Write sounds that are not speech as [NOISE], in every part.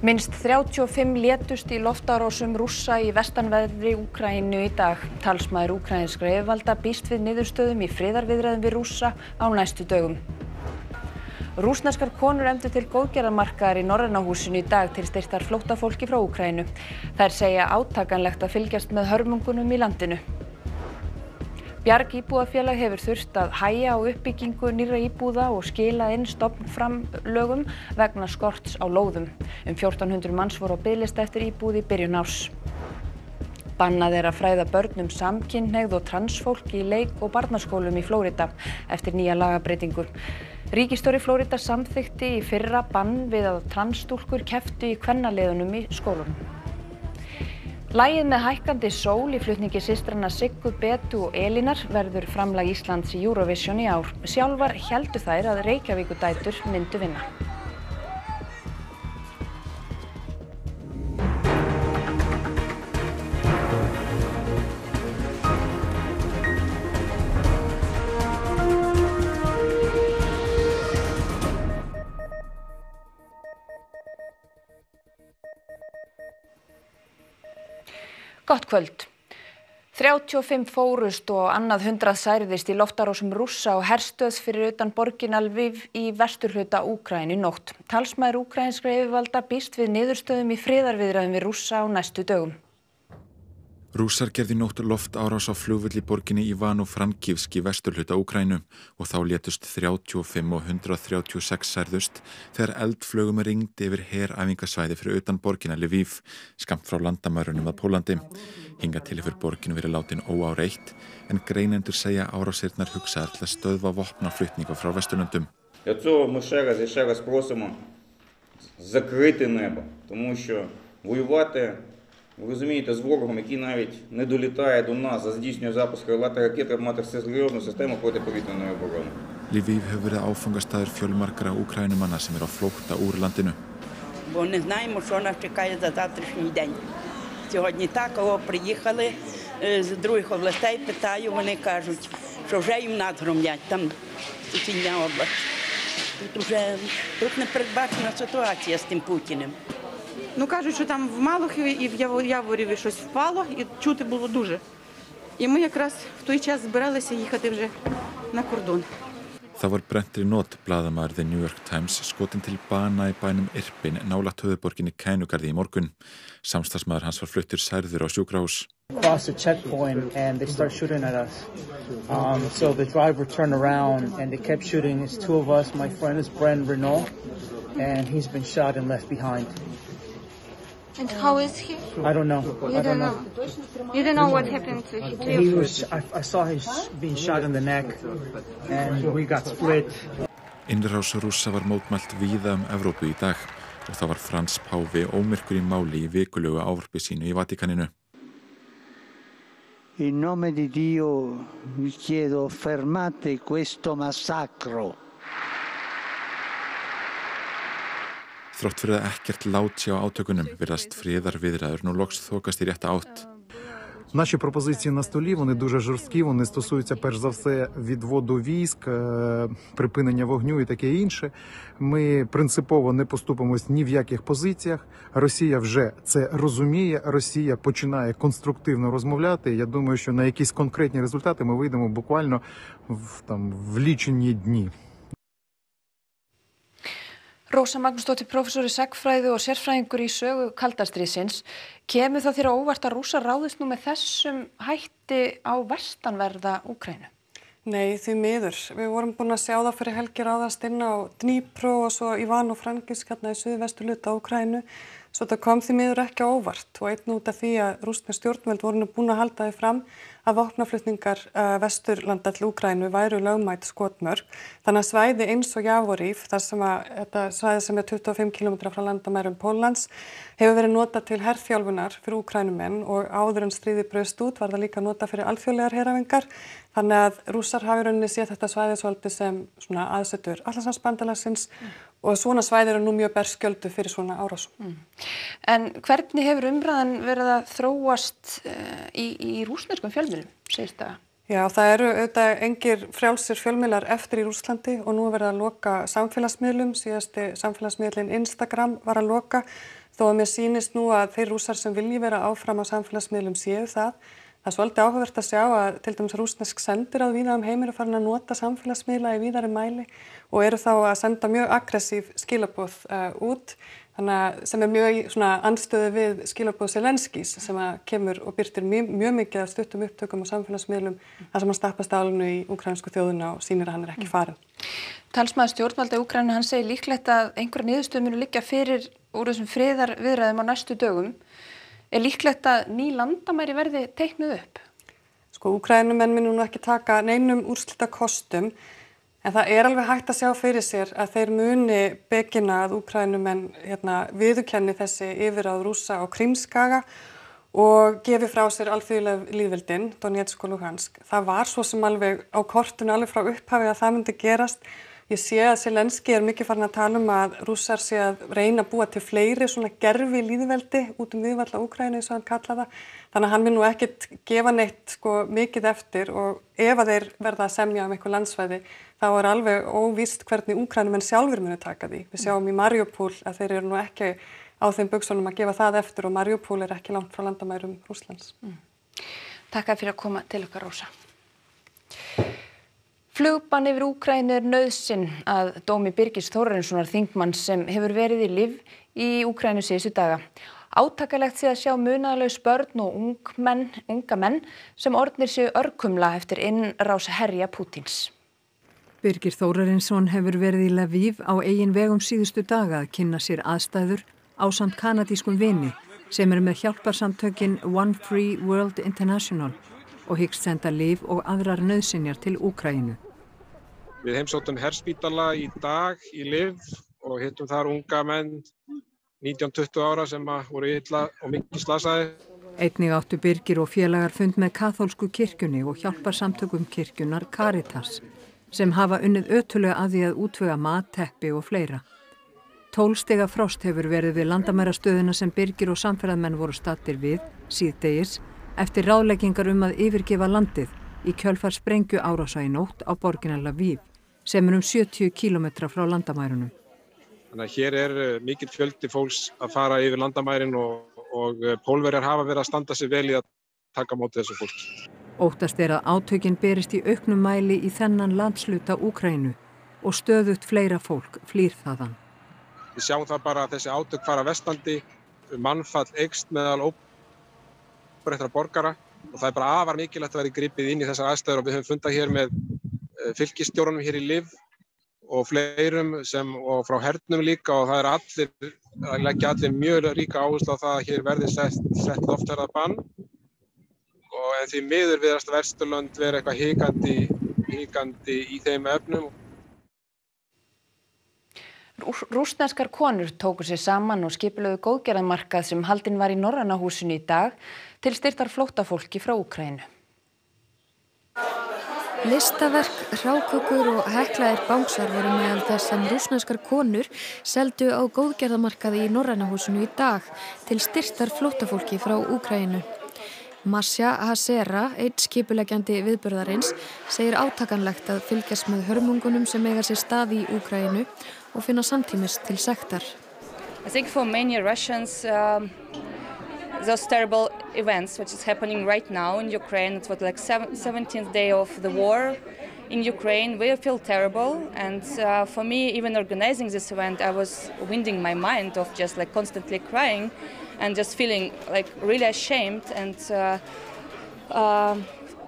Minnst 35 létust í loftárásum rússa í vestanverðri Úkrænu í dag. Talsmaður úkrænskra yfirvalda býst við niðurstöðum í friðarviðræðum við rússa á næstu dögum. Rúsneskar konur emdu til góðgerðarmarkaðar í Norrannahúsinu í dag til styrtar flóttafólki frá Úkrænu. Þær segja átakanlegt að fylgjast með hörmungunum í landinu. Bjarg íbúðafélag hefur þurft að hæja á uppbyggingu nýra íbúða og skila inn stofnframlögum vegna skorts á lóðum. Um 1400 manns voru á bygglista eftir íbúði byrjun árs. Bannað er að fræða börnum samkynhneigð og transfólk í leik- og barnaskólum í Flórida eftir nýja lagabreitingu. Ríkistóri Flórida samþykti í fyrra bann við að transstúlkur keftu í kvennaliðunum í skólunum. Lægið með hækkandi sól í flutningi systranna Siggu, Betu og Elinar verður framlag Íslands í Eurovision í ár. Sjálfar heldu þær að Reykjavíkudætur myndu vinna. Gott kvöld. 35 fórust og annað hundrað særðist í loftarásum rússa og herstöðs fyrir utan borgin Alviv í vesturhluta Úkræni nótt. Talsmaður úkrænskra yfirvalda býst við niðurstöðum í friðarviðræðum við rússa á næstu dögum. Rúsar gerði nótt loft árás á flugvöldi borginni Ivan og Frankivski vesturluta Úkrænu og þá letust 35 og 136 særðust þegar eldflögum ringdi yfir heræfingasvæði fyrir utan borginna Lviv, skamt frá landamærunum að Pólandi. Hinga til yfir borginu verið látin óáreitt en greinendur segja árásirnar hugsaðar til að stöðva vopnaflutninga frá vesturlundum. Ég tóðum og segja því segja sprósum að zakriti nefn, þá múið að vujvati ви розумієте, з ворогом, який навіть не долітає до нас, а здійснює запуск крилати ракети, треба мати все серйозну систему протиповітряної оборони. Lviv hefur verið áfangastaður fjölmarkara úkrænumanna sem er á flótta úr landinu. бо не знаємо, що нас чекає за завтрашній день. Сьогодні так, о, приїхали е, з других областей, питаю, вони кажуть, що вже в нас громлять, там сусідня область. Тут вже тут непередбачена ситуація з тим Путіним. Ну кажуть, що там в Малахові і в Яво- Яворіві щось впало, і чути було дуже. І ми якраз в той час збиралися їхати вже на кордон. Það var brentri nót blaðamaður The New York Times skotin til bana í bænum Irpin nálat höfuborginni Kænugarði í morgun. Samstagsmaður hans var fluttur særður á sjúkrahús. crossed a checkpoint and they start shooting at us. Um, so the driver turned around and they kept shooting. It's two of us. My friend is Bren Renault, and he's been shot and left behind. And how is he? I don't know. You I don't know. You don't know what happened to, to He you. was. I, I saw him being shot in the neck, and we got split. Innrás rússa var mótmælt víða um Evrópu í dag og það var Frans Páfi ómyrkur í máli í vikulegu ávarpi sínu í Vatikaninu. In nome di Dio vi chiedo fermate questo massacro. Þrótt fyrir að ekkert lát sé á átökunum virðast friðar viðræður nú loks þokast í rétta átt. Наші пропозиції на столі вони дуже жорсткі. Вони стосуються перш за все відводу військ, е, припинення вогню і таке інше. Ми принципово не поступимось ні в яких позиціях. Росія вже це розуміє. Росія починає конструктивно розмовляти. Я думаю, що на якісь конкретні результати ми вийдемо буквально в там в лічені дні. Rósa Magnúsdóttir, professor í sagfræði og sérfræðingur í sögu kaldastriðsins. Kemur það þér á óvart að rúsa ráðist nú með þessum hætti á vestanverða Úkrænu? Nei, því miður. Við vorum búin að sjá það fyrir helgi ráðast inn á Dnipro og svo Ivano Frankisk hérna í suðvestu luta Úkrænu. Svo þetta kom því miður ekki á óvart og einn út af því að rústna stjórnveld voru búin að halda því fram að vopnaflutningar uh, vesturlanda til Úkrænu væru lögmætt skotmörk. Þannig að svæði eins og Javoríf, þar sem að þetta svæði sem er 25 km frá landamærum Póllands, hefur verið nota til herrþjálfunar fyrir Úkrænumenn og áður en stríði bröðst út var það líka nota fyrir alþjóðlegar herrafingar. Þannig að rússar hafi rauninni séð þetta svæði svolítið sem svona aðsetur allarsvansbandalagsins mm. og svona svæði eru nú mjög berskjöldu fyrir svona árásum. Mm. En hvernig hefur umræðan verið að þróast uh, í, í rúsneskum fjölmjölum, segist það? Já, það eru auðvitað engir frjálsir fjölmiðlar eftir í Rúslandi og nú er verið að loka samfélagsmiðlum, síðasti samfélagsmiðlin Instagram var að loka. þó að mér sýnist nú að þeir rúsar sem vilji vera áfram á samfélagsmiðlum séu það. Það er svolítið áhugavert að sjá að til dæmis rúsnesk sendir að víða um heimir og farin að nota samfélagsmiðla í víðari mæli og eru þá að senda mjög aggressív skilabóð uh, út sem er mjög svona anstöðu við skilabóð Selenskís sem að kemur og byrtir mjög, mjög mikið að stuttum upptökum á samfélagsmiðlum þar sem hann stappast álunu í ukrainsku þjóðuna og sínir að hann er ekki farin. Talsmaður stjórnvalda í Ukraina hann segir líklegt að einhverja niðurstöðu munu liggja fyrir úr þessum friðar viðræðum á næstu dögum. Er líklegt að ný landamæri verði teiknuð upp? Sko, Ukrainumenn minn nú ekki taka neinum úrslita kostum En það er alveg hægt að sjá fyrir sér að þeir muni byggina að úkrænumenn hérna, viðukenni þessi yfiráð rúsa á Krímskaga og gefi frá sér alþjóðilega líðveldin, Donetsk og Luhansk. Það var svo sem alveg á kortinu alveg frá upphafi að það myndi gerast. Ég sé að Selenski er mikið farin að tala um að rússar sé að reyna að búa til fleiri svona gerfi líðveldi út um viðvalla Úkræni eins og hann kalla það. Þannig að hann vil nú ekkit gefa neitt sko, mikið eftir og ef að þeir verða að semja um eitthvað landsvæði þá er alveg óvíst hvernig úkrænumenn sjálfur muni taka því. Við sjáum í Mariupol að þeir eru nú ekki á þeim buksunum að gefa það eftir og Mariupol er ekki langt frá landamærum Rúslands. Mm. Takk fyrir að koma til okkar Rósa. Flugbann yfir Úkrænu er nöðsinn að dómi Birgis Þórarinssonar þingmann sem hefur verið í liv í Úkrænu síðustu daga. Átakalegt sé að sjá munaðlaus börn og ungmenn, unga menn sem orðnir séu örkumla eftir innrás herja Pútins. Birgir Þórarinsson hefur verið í Lviv á eigin vegum síðustu daga að kynna sér aðstæður á samt kanadískum vini sem er með hjálparsamtökin One Free World International og hyggst senda liv og aðrar nöðsinjar til Úkrænu. Við heimsóttum herspítala í dag í liv og hittum þar unga menn 19-20 ára sem voru illa og mikið slasaði. Einnig áttu Birgir og félagar fund með kathólsku kirkjunni og hjálpar samtökum kirkjunar Caritas sem hafa unnið ötulega að því að útvöga mat, teppi og fleira. Tólstega frost hefur verið við landamærastöðuna sem Birgir og samferðamenn voru stattir við, síðdegis, eftir ráðleggingar um að yfirgefa landið í kjölfar sprengju árása í nótt á borginalla Vív sem er um 70 km frá landamærunum. Þannig að hér er eh, mikill fjöldi fólks að fara yfir landamærin og, og eh, pólverjar hafa verið að standa sig vel í að taka mótið þessu fólk. Óttast er að átökinn berist í auknum mæli í þennan landsluta Úkrænu og stöðut fleira fólk flýr þaðan. Við sjáum það bara að þessi átök fara vestandi, mannfall eikst meðal óbreyttra borgara og það er bara afar mikilvægt að vera gripið inn í þessar aðstæður og við höfum fundað hér með fylgistjórnum hér í liv og fleirum sem, og frá hernum líka og það er allir, það leggja allir mjög ríka áherslu á það að hér verði sett, sett loftverðarbann og en því miður viðrast Vesturlund verið eitthvað híkandi, híkandi í þeim öfnum. Rúsneskar konur tóku sér saman og skipilöðu góðgerðamarkað sem haldinn var í Norrannahúsinu í dag til styrtar flótafólki frá Ukrænu. Listaverk, hrákökur og heklaðir bánsar voru meðal þess sem rúsneskar konur seldu á góðgerðamarkaði í Norrænahúsinu í dag til styrtar flótafólki frá Úkrænu. Masja Hasera, eitt skipulegjandi viðbörðarins, segir átakanlegt að fylgjast með hörmungunum sem eiga sér stað í Úkrænu og finna samtímis til sektar. Think for many Russians um, those terrible events which is happening right now in Ukraine. It was like 17th day of the war in Ukraine. We feel terrible, and uh, for me, even organizing this event, I was winding my mind of just like constantly crying and just feeling like really ashamed and uh, uh,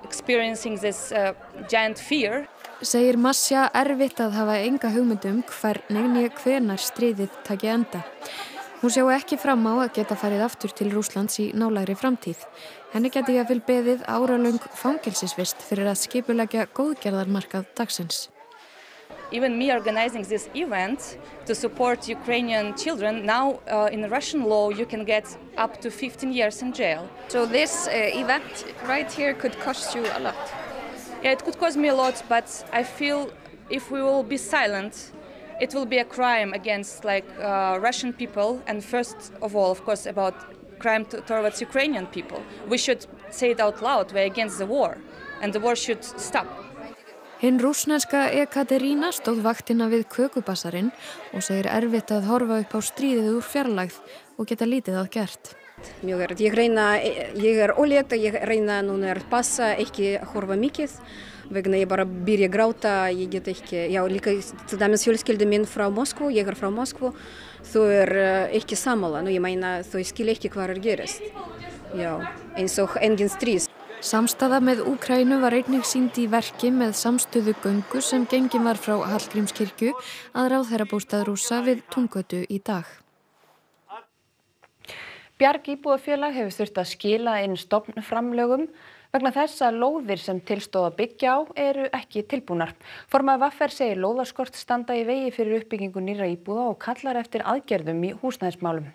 experiencing this uh, giant fear. Segir Masja erfitt að hafa enga hugmyndum hvernig nýja hvenar stríðið taki enda. Hún sjáu ekki fram á að geta farið aftur til Rúslands í nálægri framtíð. Henni geti að vil beðið áralöng fangelsisvist fyrir að skipulegja góðgerðarmarkað dagsins. Even me organizing this event to support Ukrainian children, now uh, in Russian law you can get up to 15 years in jail. So this uh, event right here could cost you a lot? Yeah, it could cost me a lot, but I feel if we will be silent it will be a crime against like uh, Russian people and first of all, of course, about crime towards Ukrainian people. We should say it out loud. We're against the war and the war should stop. Hinn rúsneska Ekaterína stóð vaktina við kökubassarinn og segir erfitt að horfa upp á stríðið úr fjarlægð og geta lítið að gert. Mjög erfitt. Ég reyna, ég er ólétt og ég reyna núna að passa ekki að horfa mikið vegna ég bara byrja að gráta, ég get ekki, já líka til dæmis fjölskyldi minn frá Moskvu, ég er frá Moskvu, þau er ekki samála, nú ég meina þau skil ekki hvað er gerist, já, eins og engin strís. Samstaða með Úkrænu var einnig sínd í verki með samstöðu göngu sem gengin var frá Hallgrímskirkju að ráð þeirra bústað rúsa við tungötu í dag. Bjarg íbúðafélag hefur þurft að skila inn stopnframlögum vegna þess að lóðir sem tilstóð að byggja á eru ekki tilbúnar. Formað Vaffer segir lóðarskort standa í vegi fyrir uppbyggingu nýra íbúða og kallar eftir aðgerðum í húsnæðismálum.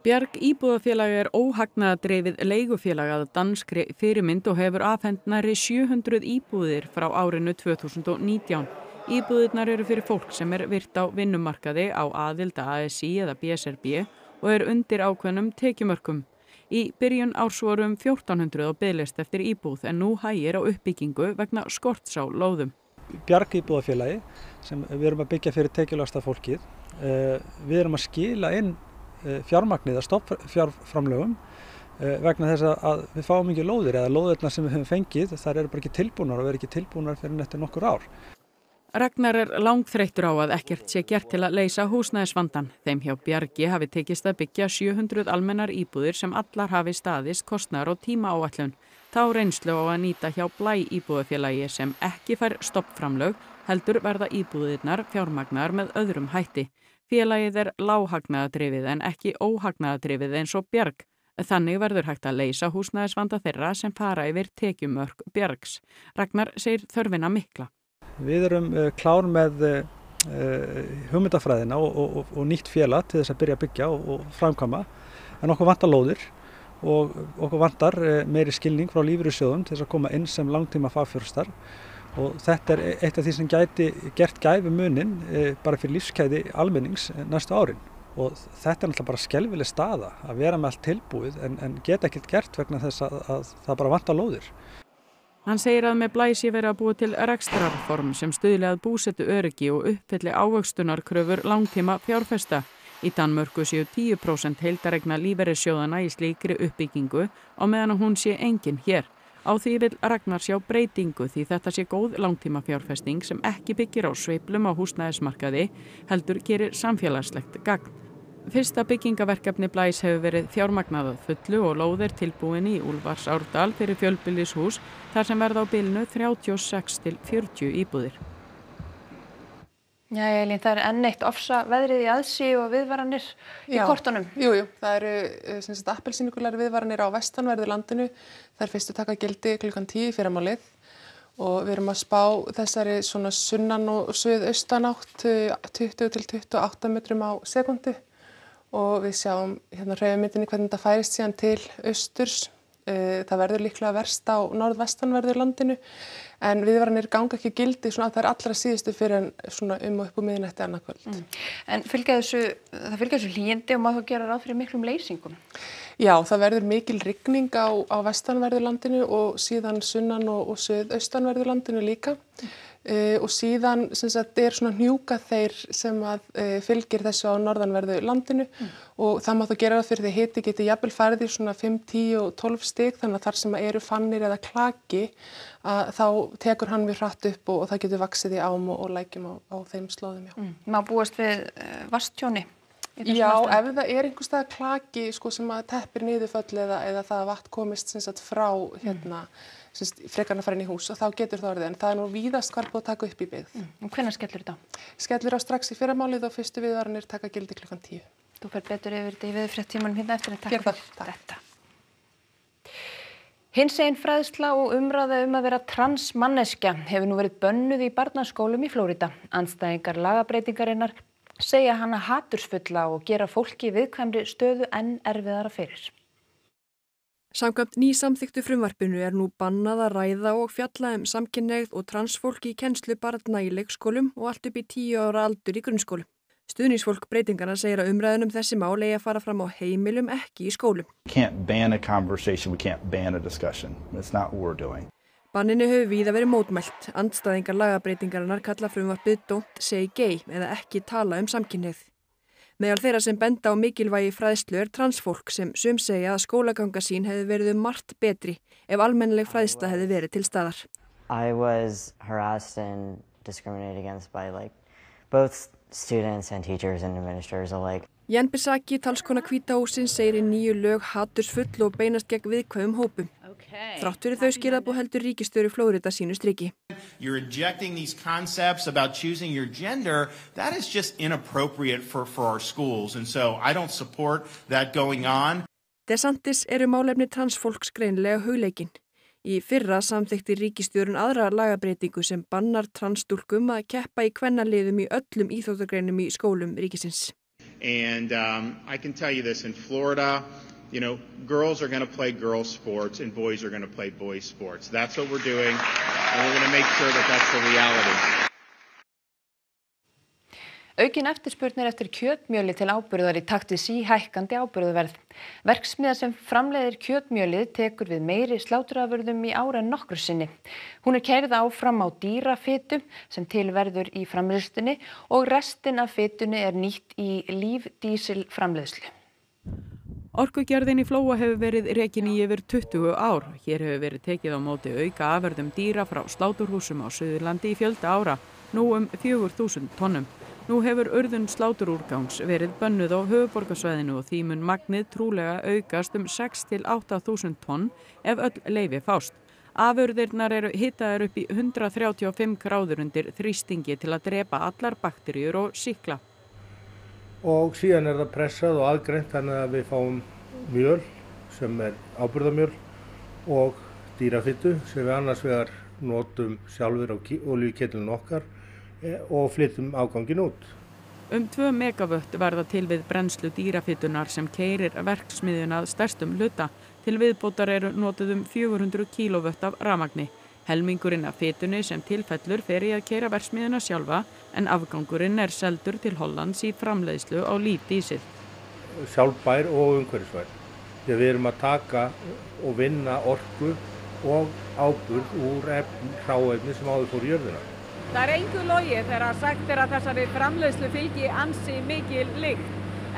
Bjarg íbúðafélag er óhagnaðadreifið leigufélag að danskri fyrirmynd og hefur afhend næri 700 íbúðir frá árinu 2019. Íbúðirnar eru fyrir fólk sem er virt á vinnumarkaði á aðilda ASI eða BSRB og er undir ákveðnum tekjumörkum. Í byrjun árs vorum 1400 á bygglist eftir íbúð en nú hægir á uppbyggingu vegna skorts á lóðum. Bjarg íbúðafélagi sem við erum að byggja fyrir tekjulasta fólkið, við erum að skila inn fjármagnið að stoppfjárframlögum vegna þess að við fáum ekki lóðir eða lóðirna sem við höfum fengið þar eru bara ekki tilbúnar og verður ekki tilbúnar fyrir nettir nokkur ár. Ragnar er langþreyttur á að ekkert sé gert til að leysa húsnæðisvandan. Þeim hjá Bjargi hafi tekist að byggja 700 almennar íbúðir sem allar hafi staðist kostnar og tíma áallun. Þá reynslu á að nýta hjá blæ íbúðafélagi sem ekki fær stoppframlög heldur verða íbúðirnar fjármagnar með öðrum hætti. Félagið er láhagnaðadrifið en ekki óhagnaðadrifið eins og Bjarg. Þannig verður hægt að leysa húsnæðisvanda þeirra sem fara yfir tekjumörk Bjargs. Ragnar segir þörfina mikla. Við erum klár með hugmyndafræðina og, og, og nýtt félag til þess að byrja að byggja og, og framkama en okkur vantar lóðir og okkur vantar meiri skilning frá lífyrirsjóðum til þess að koma inn sem langtíma fagfjörstar og þetta er eitt af því sem gæti gert gæfi munin bara fyrir lífskeiði almennings næstu árin. Og þetta er náttúrulega bara skelvileg staða að vera með allt tilbúið en, en geta ekkert gert vegna þess að, að það bara vantar lóðir. Hann segir að með blæsi verið að búa til rekstrarform sem stuðli að búsetu öryggi og uppfylli ávöxtunarkröfur langtíma fjárfesta. Í Danmörku séu 10% heildaregna lífeyrissjóðana í slíkri uppbyggingu á meðan hún sé engin hér. Á því vil Ragnar sjá breytingu því þetta sé góð langtíma fjárfesting sem ekki byggir á sveiplum á húsnæðismarkaði heldur gerir samfélagslegt gagn. Fyrsta byggingaverkefni Blæs hefur verið fjármagnað að fullu og lóðir tilbúin í Úlfars Árdal fyrir fjölbýlishús þar sem verða á bylnu 36 til 40 íbúðir. Já, Elín, það er enn eitt ofsa veðrið í aðsí og viðvaranir í Já, kortunum. Jú, jú, það eru sem sagt appelsínugular viðvaranir á vestanverðu landinu. Það er fyrstu taka gildi klukkan 10 fyrir málið og við erum að spá þessari svona sunnan og suðaustanátt 20 til 28 metrum á sekundu og við sjáum hérna hreyfumyndinni hvernig þetta færist síðan til austurs. Það verður líklega verst á norðvestanverðu landinu en viðvaranir ganga ekki gildi svona að það er allra síðustu fyrir en svona um og upp á miðinætti annarkvöld. Mm. En fylgja þessu, það fylgja þessu hlýjandi og maður gera ráð fyrir miklum leysingum? Já, það verður mikil rigning á, á vestanverðu landinu og síðan sunnan og, og suðaustanverðu landinu líka. Uh, og síðan sagt, er svona hnjúka þeir sem að uh, fylgir þessu á norðanverðu landinu mm. og það má þá gera það fyrir því hiti geti jafnvel farið í svona 5, 10 og 12 stig þannig að þar sem eru fannir eða klaki að þá tekur hann mjög hratt upp og, og það getur vaksið í ám og, og lækjum á, á þeim slóðum. Mm. Má búast við uh, vastjóni? Já, ef það er einhver stað klaki sko, sem að teppir niðurföll eða, eða það að vatn komist sagt, frá hérna mm frekarna farin í hús og þá getur það orðið en það er nú víðast hvar búið að taka upp í byggð. Mm. Og hvenær skellur þetta? Skellur á strax í fyrramálið og fyrstu viðvaranir taka gildi klukkan 10. Þú fer betur yfir þetta í viðfrétt tímanum hérna eftir en takk fyrir þetta. Hins einn fræðsla og umræða um að vera transmanneskja hefur nú verið bönnuð í barnaskólum í Flórida. Anstæðingar lagabreitingarinnar segja hana hatursfulla og gera fólki viðkvæmri stöðu enn erfiðara fyrir. Samkvæmt nýsamþyktu frumvarpinu er nú bannað að ræða og fjalla um samkynneigð og transfólk í kennslu barna í leikskólum og allt upp í tíu ára aldur í grunnskólum. Stuðningsfólk breytingana segir að umræðunum þessi mál eigi að fara fram á heimilum ekki í skólum. Banninu hefur víða verið mótmælt. Andstæðingar lagabreitingarinnar kalla frumvarpið Don't say gay eða ekki tala um samkynnið. Meðal þeirra sem benda á mikilvægi fræðslu er transfólk sem sum segja að skólaganga sín hefði verið um margt betri ef almennileg fræðsla hefði verið til staðar. I was harassed and discriminated against by like both students and teachers and administrators alike. Jan Bisaki, talskona kvítahúsin, segir í nýju lög hatursfull og beinast gegn viðkvæðum hópum. Þrátt fyrir þau skilabú heldur ríkistöru Flórida sínu striki. You're injecting these concepts about choosing your gender, that is just inappropriate for, for our schools and so I don't support that going on. DeSantis eru málefni transfólks greinlega hugleikin. Í fyrra samþykti ríkistjórun aðra lagabreitingu sem bannar transstúlkum að keppa í kvennaliðum í öllum íþóttagreinum í skólum ríkisins. And um, I can tell you this, in Florida, you know, girls are going to play girls sports and boys are going to play boys sports. That's what we're doing, and we're going to make sure that that's the reality. Aukin eftirspurnir eftir kjötmjöli til ábyrðar í takt við síhækkandi ábyrðuverð. Verksmiða sem framleiðir kjötmjölið tekur við meiri sláturafurðum í ára nokkur sinni. Hún er kærið áfram á dýrafitum sem tilverður í framleiðstunni og restin af fitunni er nýtt í lífdísil framleiðslu. Orkugjörðin í Flóa hefur verið rekin í yfir 20 ár. Hér hefur verið tekið á móti auka afverðum dýra frá sláturhúsum á Suðurlandi í fjölda ára, nú um 4.000 tónnum. Nú hefur urðun sláturúrgangs verið bönnuð á höfuborgarsvæðinu og því mun magnið trúlega aukast um 6-8.000 tonn ef öll leifi fást. Afurðirnar eru hitaðar upp í 135 gráður undir þrýstingi til að drepa allar bakteríur og síkla. Og síðan er það pressað og aðgreint þannig að við fáum mjöl sem er ábyrðamjöl og dýrafittu sem við annars vegar notum sjálfur á olíukettlun okkar og flyttum ágangin út. Um 2 megavött verða til við brennslu dýrafittunar sem keirir verksmiðjuna að stærstum hluta. Til viðbótar eru notuð um 400 kílovött af ramagni. Helmingurinn af fitunni sem tilfellur fer í að keira verksmiðjuna sjálfa en afgangurinn er seldur til Hollands í framleiðslu á lífdísil. Sjálfbær og umhverfisvær. Þegar við erum að taka og vinna orku og áburð úr hráefni sem áður fór í jörðina. Það er einhver logi þegar sagt er að þessari framleiðslu fylgi ansi mikil lykt.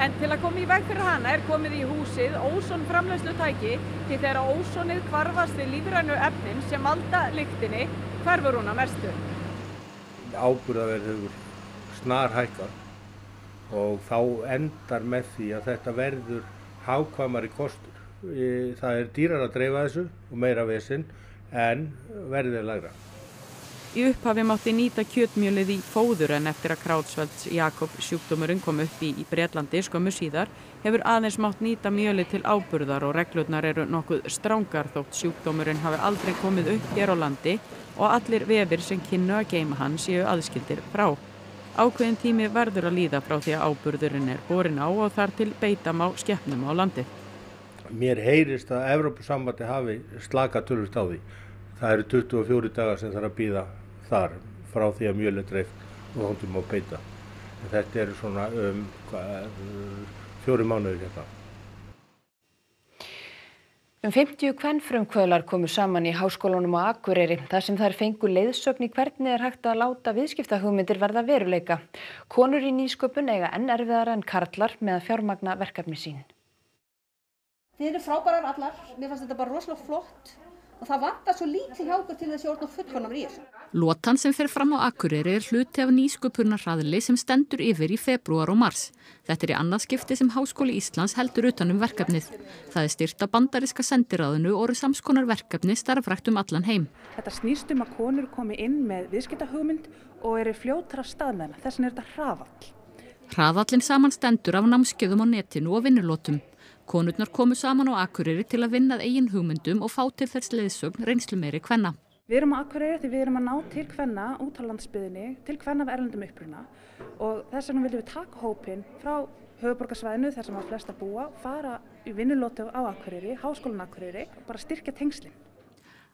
En til að koma í veg fyrir hana er komið í húsið óson framleiðslutæki til þegar ósonið kvarfast við lífrænu efnin sem valda lyktinni hverfur hún að mestu. Áburðaverð hefur snar hækkað og þá endar með því að þetta verður hákvamari kostur. Það er dýrar að dreifa þessu og meira vesinn en verðið er lagra. Í upphafi mátti nýta kjötmjölið í fóður en eftir að Krautsvelds Jakob sjúkdómurinn kom upp í, í Breitlandi skömmu síðar hefur aðeins mátt nýta mjölið til áburðar og reglurnar eru nokkuð strángar þótt sjúkdómurinn hafi aldrei komið upp hér á landi og allir vefir sem kynnu að geima hann séu aðskildir frá. Ákveðin tími verður að líða frá því að áburðurinn er borin á og þar til beitam á skeppnum á landi. Mér heyrist að Evrópusambandi hafi slaka tölvist á því. Það eru 24 dagar sem þarf að býða þar frá því að mjöl er dreift og hóndum á beita. En þetta eru svona um, fjóri mánuður hérna. Um 50 kvennfrumkvöðlar komu saman í háskólanum á Akureyri þar sem þær fengu leiðsögn í hvernig er hægt að láta viðskiptahugmyndir verða veruleika. Konur í nýsköpun eiga enn erfiðara en karlar með að fjármagna verkefni sín. Þið eru frábærar allar, mér fannst þetta bara rosalega flott og það vantar svo lítið hjá okkur til þessi orðn og fullkonar í þessu. Lotan sem fer fram á Akureyri er hluti af nýsköpunarhraðli sem stendur yfir í februar og mars. Þetta er í annað skipti sem Háskóli Íslands heldur utanum verkefnið. Það er styrt af bandariska sendiráðinu og eru samskonar verkefni starfrækt um allan heim. Þetta snýst um að konur komi inn með viðskiptahugmynd og eru fljótra staðmenn. Þessan er þetta hraðall. Hraðallin saman stendur af námskeiðum á netinu og vinnulótum. Konurnar komu saman á Akureyri til að vinnað eigin hugmyndum og fá til þess leiðsögn reynslu meiri kvenna. Við erum á Akureyri því við erum að ná til kvenna út á landsbyðinni, til kvenna af erlendum uppruna og þess vegna viljum við taka hópin frá höfuborgarsvæðinu þar sem að flesta búa, fara í vinnulótu á Akureyri, háskólan Akureyri og bara styrkja tengslinn.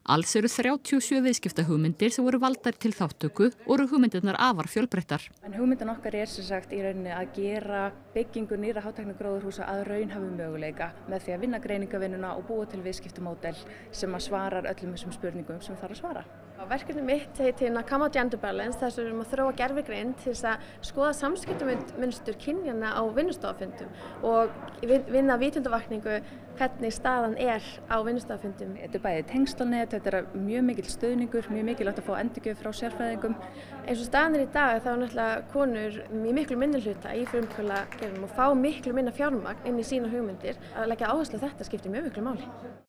Alls eru 37 viðskiptahugmyndir sem voru valdar til þáttöku og eru hugmyndirnar afar fjölbreyttar. En hugmyndin okkar er sem sagt í rauninni að gera byggingu nýra hátæknagróðurhúsa að raun hafi möguleika með því að vinna greiningavinnuna og búa til viðskiptamódel sem að svarar öllum þessum spurningum sem þarf að svara. Verkefni mitt heitir Nakama Gender Balance þess að við erum að þróa gerfigrein til þess að skoða samskiptumynstur kynjana á vinnustofafundum og vinna vitundavakningu hvernig staðan er á vinnustofafundum. Þetta er bæði tengslanet, þetta er mjög mikil stöðningur, mjög mikilvægt að fá endurgjöf frá sérfræðingum. Eins og staðan er í dag þá er náttúrulega konur í miklu minni hluta í frumkvöla og fá miklu minna fjármagn inn í sína hugmyndir. Að leggja áherslu þetta skiptir mjög miklu máli.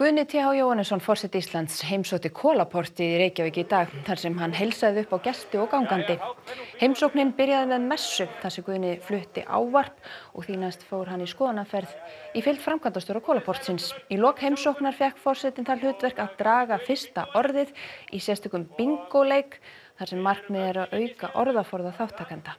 Guðni T.H. Jóhannesson, fórsett Íslands, heimsótti Kólaporti í Reykjavík í dag þar sem hann heilsaði upp á gesti og gangandi. Heimsóknin byrjaði með messu þar sem Guðni flutti ávarp og því næst fór hann í skoðanaferð í fyllt framkvæmdastóra Kólaportsins. Í lok heimsóknar fekk fórsetin þar hlutverk að draga fyrsta orðið í sérstökum bingoleik þar sem markmið er að auka orðaforða þáttakenda.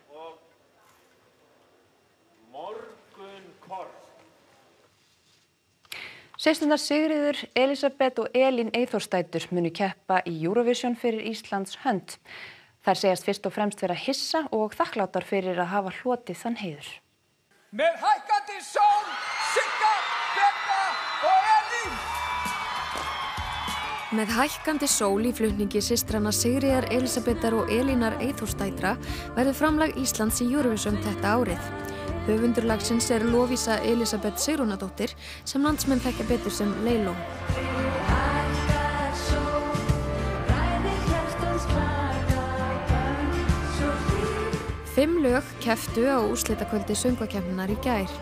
Seistunar Sigriður, Elisabeth og Elín Eithorstætur munu keppa í Eurovision fyrir Íslands hönd. Þær segjast fyrst og fremst vera hissa og þakkláttar fyrir að hafa hlotið þann heiður. Með hækkandi sól, Sigga, Berta og Elín! Með hækkandi sól í flutningi sistrana Sigriðar Elisabethar og Elínar Eithorstætra verður framlag Íslands í Eurovision þetta árið. Höfundur lagsins er Lóvísa Elisabeth Sigrunadóttir sem landsmenn þekkja betur sem Leiló. Fimm lög keftu á úrslitakvöldi söngvakefnunar í gær.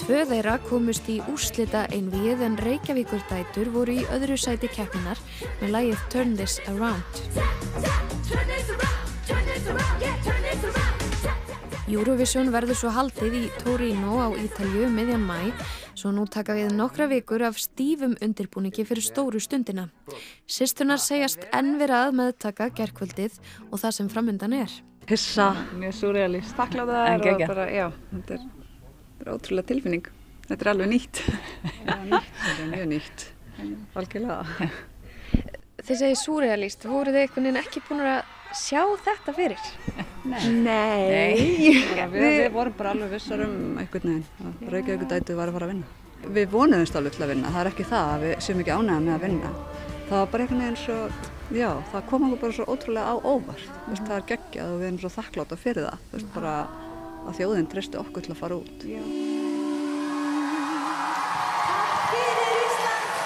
Tvö þeirra komust í úrslita einvið en Reykjavíkur dætur voru í öðru sæti keppnunar með lægið Turn This Around. Eurovision verður svo haldið í Torino á Ítalju meðjan mæ, svo nú taka við nokkra vikur af stífum undirbúningi fyrir stóru stundina. Sistunar segjast enn vera að meðtaka gerkvöldið og það sem framöndan er. Hissa, mjög surrealist. Þakkláttar og bara, já, þetta er, þetta er ótrúlega tilfinning. Þetta er alveg nýtt. [LAUGHS] Já, nýtt, þetta er mjög nýtt, algjörlega. Þið segið surrealist, voru þið einhvern veginn ekki búin að sjá þetta fyrir? Nei. Nei. [LAUGHS] Já, við, við vorum bara alveg vissar um einhvern veginn að Reykjavík dætu var að fara að vinna. Við vonuðumst alveg til að vinna, það er ekki það að við séum ekki ánægða með að vinna. Það var bara einhvern veginn svo, já, það kom okkur bara svo ótrúlega á óvart. Mm. Veist, það er geggjað og við erum svo þakkláta fyrir það. Veist, bara að þjóðinn tristi okkur til að fara út. Já.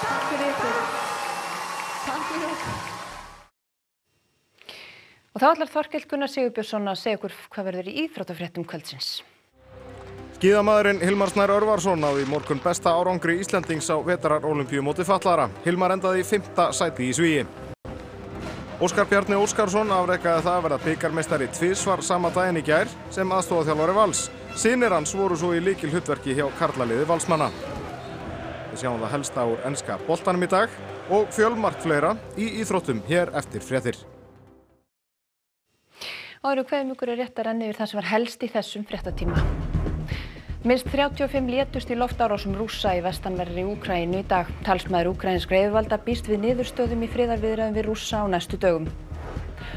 Takk fyrir ykkur. Takk fyrir ykkur. Og þá ætlar Þorkild Gunnar Sigurbjörnsson að segja okkur hvað verður í íþróttafréttum kvöldsins. Skíðamaðurinn Hilmar Snær Örvarsson náði morgun besta árangri Íslandings á vetararolimpíu móti fallara. Hilmar endaði í fymta sæti í svíi. Óskar Bjarni Óskarsson afreikaði það að verða byggarmeistari tvísvar sama daginn í gær sem aðstofaþjálfari Vals. Sinir hans voru svo í líkil hlutverki hjá karlaliði Valsmanna. Við sjáum það helsta úr enska boltanum í dag og fjölmart fleira í íþróttum hér eftir fréttir. Áður hverjum ykkur er rétt að renna yfir það sem var helst í þessum fréttatíma. Minnst 35 létust í loftárásum rússa í vestanverðri Úkrænu í dag. Talsmaður Úkrænins greiðvalda býst við niðurstöðum í friðarviðræðum við rússa á næstu dögum.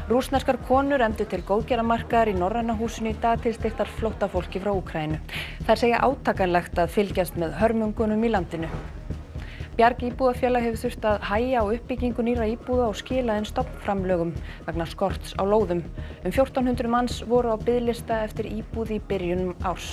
Rúsnarskar konur emdu til góðgerðamarkaðar í Norræna húsinu í dag til styrtar flóttafólki frá Úkrænu. Það segja átakanlegt að fylgjast með hörmungunum í landinu. Bjarg íbúðafélag hefur þurft að hæja á uppbyggingu nýra íbúða og skila en stoppframlögum vegna skorts á lóðum. Um 1400 manns voru á bygglista eftir íbúði í byrjunum árs.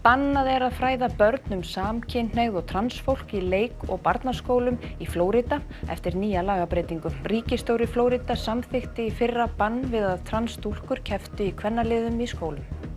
Bannað er að fræða börn um samkynhneigð og transfólk í leik- og barnaskólum í Flórida eftir nýja lagabreitingu. Ríkistóri Flórida samþykti í fyrra bann við að transstúlkur keftu í kvennaliðum í skólum.